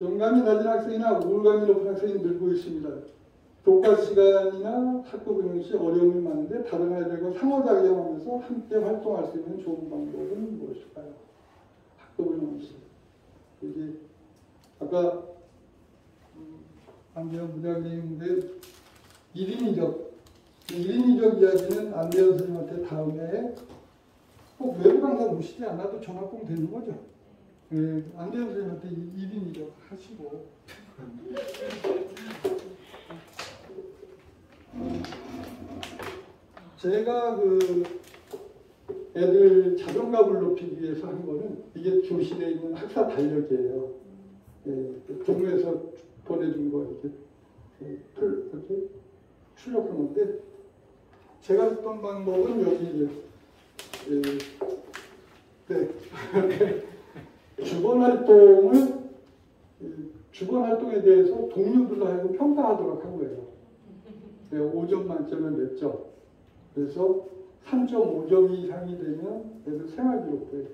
영감이 낮은 학생이나 우울감이 높은 학생이 늘고 있습니다. 교과 시간이나 학교 운영 시 어려움이 많은데 다른 아이들과 상호작용하면서 함께 활동할 수 있는 좋은 방법은 무엇일까요? 학교 운영 시 이게 아까 음, 안대현 부장님의 1인 2적 1인 2적 이야기는 안대현 선생님한테 다음에 꼭 외부 강사 오시지 않아도 전화공 되는 거죠. 예, 안대현 선생님한테 1인 2적 하시고 제가 그 애들 자존감을 높이기 위해서 한 거는 이게 교실에 있는 학사 달력이에요. 예, 그 종로에서 보내준 거 이렇게 그 풀- 이렇게 출력한 건데 제가 했던 방법은 여기 예, 네. 주번 활동을 이 주번 활동에 대해서 동료들로 하여금 평가하도록 한 거예요. 네, 5점 만점에 몇 점. 그래서 3.5점 이상이 되면 애들 생활기록부에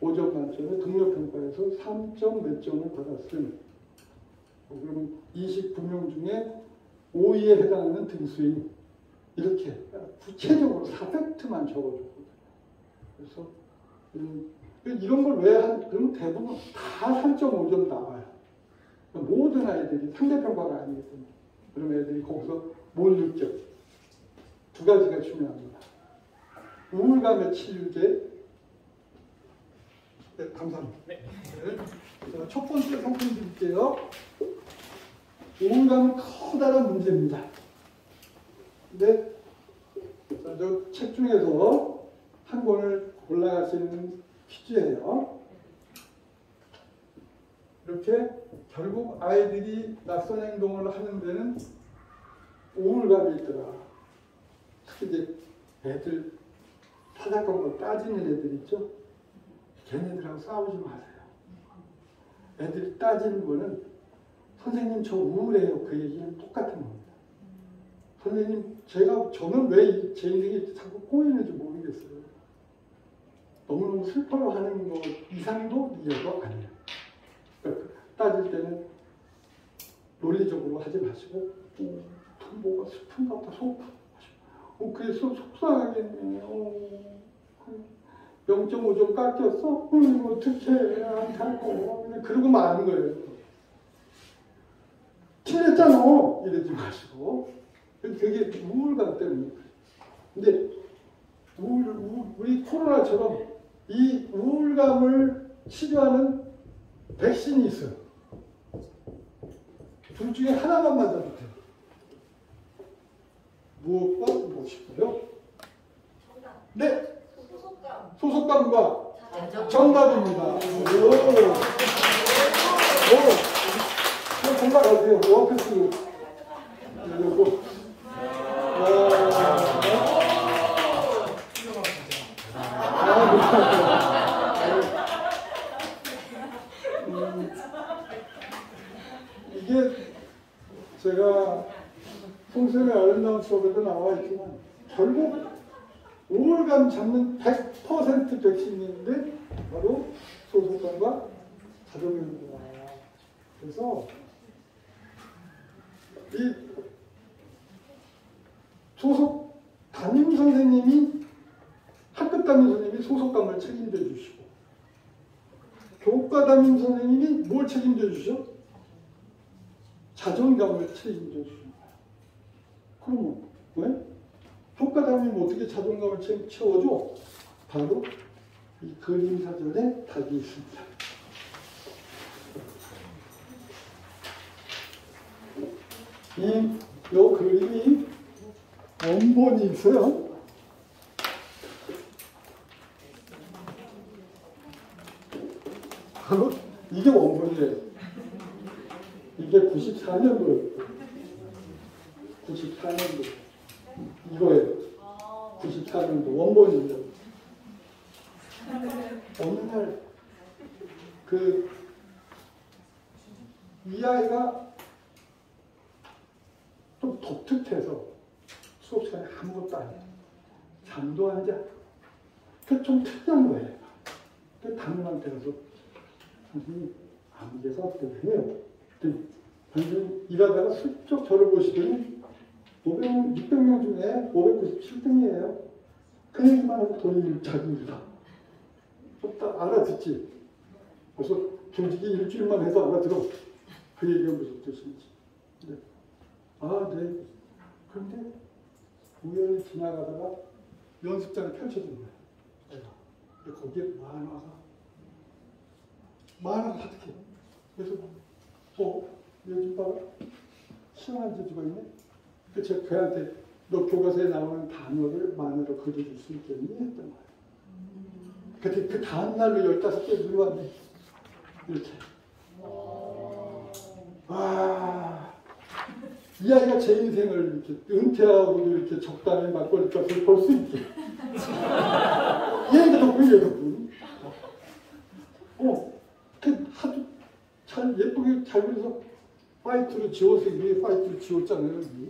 5점 만점에 동료평가에서 3점 몇 점을 받았음. 어, 그러면 29명 중에 5위에 해당하는 등수인 이렇게 구체적으로 4팩트만 적어줬거든요. 그래서 음, 이런 걸 왜 한, 그러면 대부분 다 3.5점 나와요. 모든 아이들이 상대평가가 때문에. 그럼 애들이 거기서 뭘 느껴? 두 가지가 중요합니다. 우울감의 치유제. 네, 감사합니다. 네. 자, 첫 번째 상품 드릴게요. 우울감은 커다란 문제입니다. 근데 저 책 중에서 한 권을 골라갈 수 있는 퀴즈예요. 이렇게 결국 아이들이 낯선 행동을 하는 데는 우울감이 있더라. 특히 이제 애들 타작감으로 따지는 애들 있죠? 걔네들하고 싸우지 마세요. 애들이 따지는 거는 선생님 저 우울해요. 그 얘기는 똑같은 겁니다. 선생님 제가 저는 왜 제 인생에 자꾸 꼬이는지 모르겠어요. 너무너무 슬퍼하는 것 이상도 이해가 아니에요. 그러니까 따질 때는 논리적으로 하지 마시고 어, 뭐가 슬픈가 보다 속 어, 그래서 속상하겠네. 어, 0.5점 깎였어? 음, 어떡해. 안 탈거. 그냥 그러고 마는 거예요. 틀렸잖아. 이러지 마시고. 그게 우울감 때문에. 근데 우울, 우울, 우리 코로나처럼 이 우울감을 치료하는 백신이 있어요. 둘 중에 하나만 맞아도 돼요. 무엇과 무엇일까요? 네, 소속감. 소속감과. 정답입니다. 오, 오, 정답 아세요? 워크스 나와 있지만 결국 우울감 잡는 100% 백신인데 바로 소속감과 자존감입니다. 그래서 이 소속 담임 선생님이 학급 담임 선생님이 소속감을 책임져 주시고 교과 담임 선생님이 뭘 책임져 주셔? 자존감을 책임져 주신 거야. 그러면 왜? 효과 담임 어떻게 자존감을 채- 채워줘? 바로 이 그림 사전에 답이 있습니다. 이 요 그림이 원본이 있어요. 바로 이게 원본이에요. 이게 94년도예요. 94년도. 이거예요. 94년도 원본입니다. 어느 날, 그, 이 아이가 좀 독특해서 수업 시간에 아무것도 안 해. 잠도 안 자. 그좀 특이한 거예요. 그 담임한테 가서, 선생님, 아무개가 어떠해요? 그랬더니 선생님 일하다가 슬쩍 저를 보시더니 500명, 600명 중에 597등이에요. 그 얘기만 하고 돈이 자기 일이다. 딱 알아듣지. 그래서 조직이 일주일만 해도 알아들어. 그 얘기가 무슨 뜻인지. 네. 아, 네. 그런데 우연히 지나가다가 펼쳐준 거야. 내가. 근데 거기에 만화가, 만화가 가득해. 그래서, 어, 여기 봐라. 시원한 재주가 있네. 그 제가 그한테 너 교과서에 나오는 단어를 만화로 그려줄 수 있겠니? 했던 거야. 그때 그 다음날로 15개 누르왔네. 이렇게. 와. 이 아이가 제 인생을 이렇게 은퇴하고도 이렇게 적당히 막걸리 값을 벌수 있게. 얘가 덕분, 얘 덕분. 어, 그 하도 잘 예쁘게 잘 그려서 화이트로 지워서 위에 화이트로 지웠잖아요.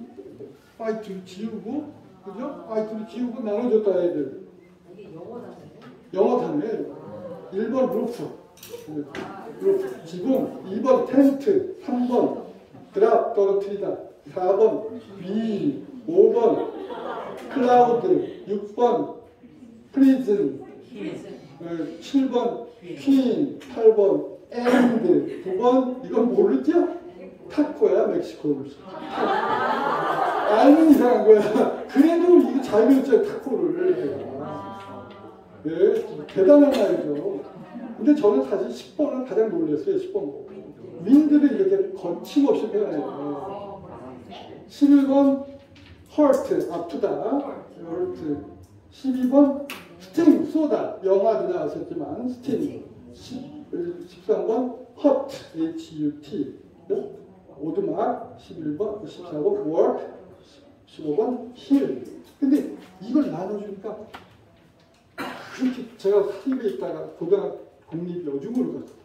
화이트로 지우고, 그죠? 파이트로 지우고 나눠줬다 애들. 이게 영어 단어예요? 영어 단어에 1번 roof, roof, 지붕, 2번 tent, 3번 drop 떨어뜨리다, 4번 bee, 5번 클라우드, 6번 prison, 어, 7번 queen, 8번 ant, 9번 이건 모르죠? 타코야 멕시코 음식. 알면 이상한 거야. 그래도 이거 잘 배웠죠 타코를. 네, 대단한 아이죠. 근데 저는 사실 10번을 가장 놀랐어요, 10번 보고. 윈드를 이렇게 거침없이 표현해요. 11번, hurt, 아프다. hurt. 12번, sting, 쏘다. 영화도 나왔었지만, sting. 13번, hut, h-u-t. 네? 오두막. 11번, 14번, work. 15번, heal. 근데 이걸 나눠주니까 그렇게 제가 사립에 있다가 고등학 공립 여중으로 갔어요.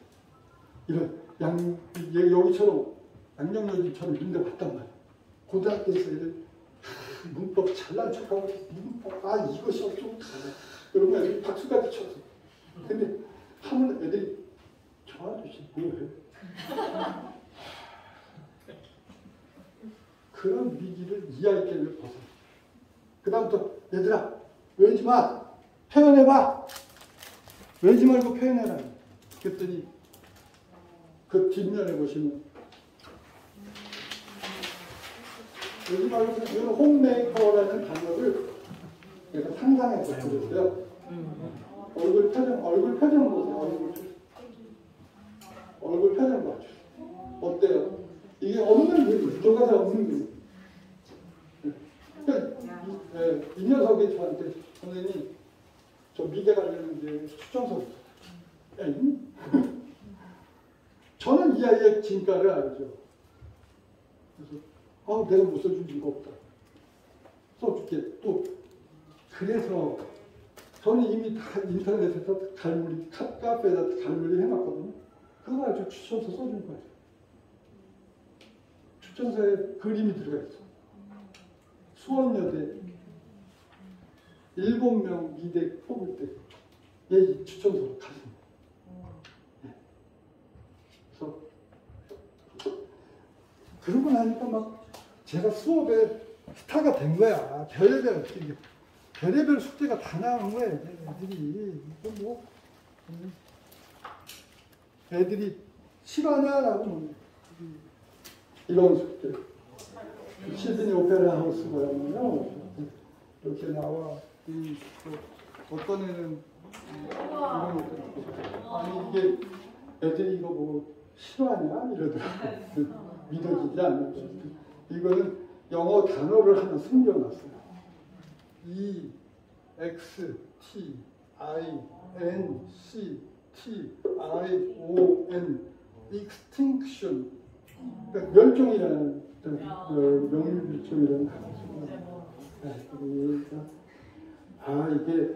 이런 양얘 여기처럼 양념여중처럼 이런 데 갔단 말이야. 고등학교에서 애들 문법 잘난 척하고 문법 아 이것이 어쩌고 그러면 박수까지 쳤어. 근데 하면 애들이 저 아저씨 뭐해? 그런 위기를 이 아이 때문에 벗어. 그 다음부터 얘들아 외지 마. 표현해봐. 외지 말고 표현해라. 그랬더니 그 뒷면에 보시면 외지 말고 이건 홈메이커라는 단어를 내가 상상해서 그렸어요. 얼굴 표정, 얼굴 표정 보세요. 얼굴 표정. 얼굴 표정 봐줘. 어때요? 이게 없는 그림, 교과서 없는 그림. 그러니까 이, 예, 이 녀석이 저한테 선생님 저 미대 게 추천서 엥? 저는 이 아이의 진가를 알죠. 그래서 아 내가 못 써준 이유가 없다. 써줄게. 또 그래서 저는 이미 다 인터넷에서 갈무리 카- 카페에다 갈무리 해놨거든요. 그거 가지고 추천서 써준 거예요. 추천서에 그림이 들어가 있어. 수원여대 일곱 명 미대 뽑을 때, 얘 추천서로 갔습니다. 예. 그래서, 그러고 나니까 막, 제가 수업에 스타가 된 거야. 별의별, 별의별 숙제가 다 나온 거야, 애들이. 이거 뭐, 음. 애들이 싫어하냐라고 묻는 이런 숙제. 시드니 오페라 하우스 모양이요. 이렇게 나와. 이, 또 어떤 애는 이런 것도 있고. 아니 이게 애들이 이거 보고 싫어하냐 이러더라고. 믿어지지 않는 거. 이거는 영어 단어를 하나 숨겨놨어요. E, X, T, I, N, C, T, I, O, N, extinction. 그러니까 멸종이라는 어, 명일멸종이라는 단어죠. 네, 아 이게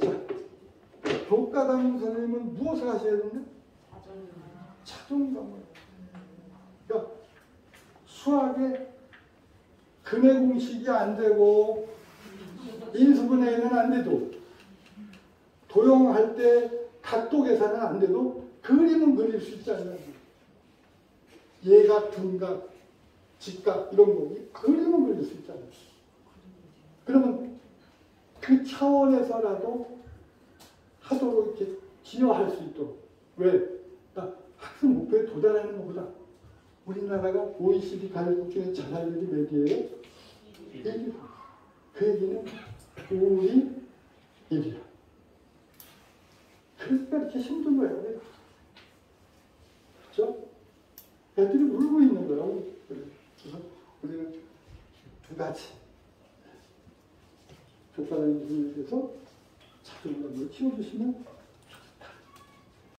자 교과당 선생님은 무엇을 하셔야 되는데 자존감을. 그러니까 수학에 근해 공식이 안 되고 인수분해는 안 돼도 도형할 때 각도 계산은 안 돼도 그 그림은 그릴 수 있잖아요. 예각, 둔각, 직각 이런 거 그림은 그릴 수 있잖아요. 그러면 그 차원에서라도 하도록 이렇게 기여할 수 있도록 왜? 나 학습 목표에 도달하는 것보다 우리나라가 OECD 가족 중에 잘할 일이 몇 개예요? 1위. 그 얘기는 우리 1위야. 그러니까 이렇게 힘든 거예요. 그렇죠? 애들이 울고 있는 거예요. 그래서 우리는 두 가지 조카라는 분에서 자존감을 키워주시면